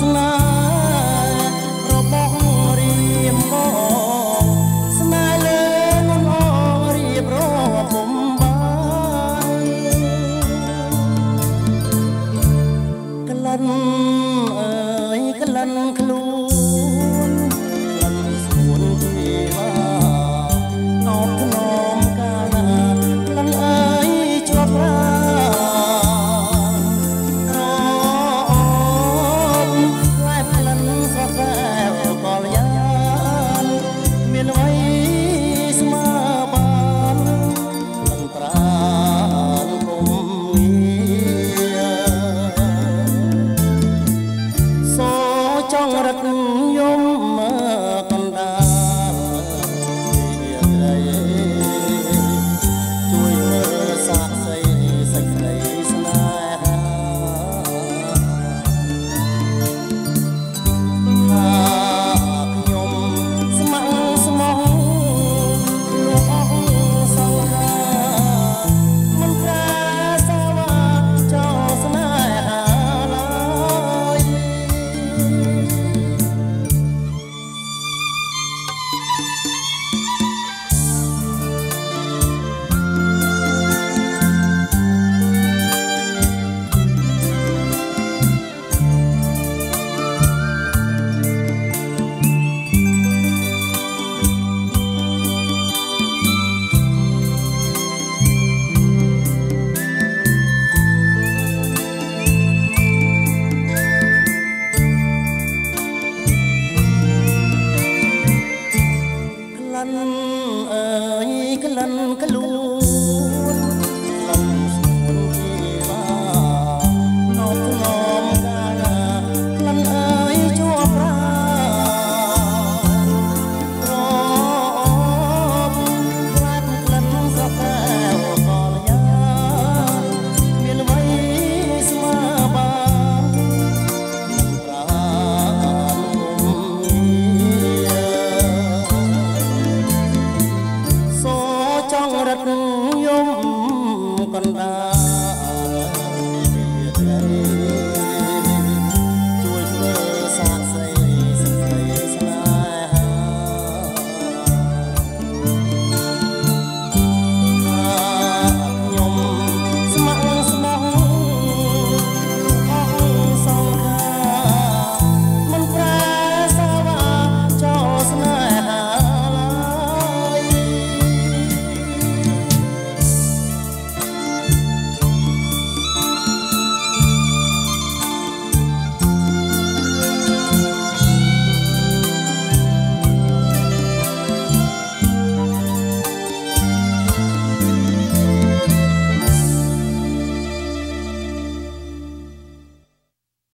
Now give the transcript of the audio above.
ស្នេហ៍របស់រៀមបងស្នេហ៍លើនំអរៀបរាប់ពុំបានក្លិនអើយក្លិនខ្លួន ក្លិនអើយក្លិនក្ល យំកណ្ដាល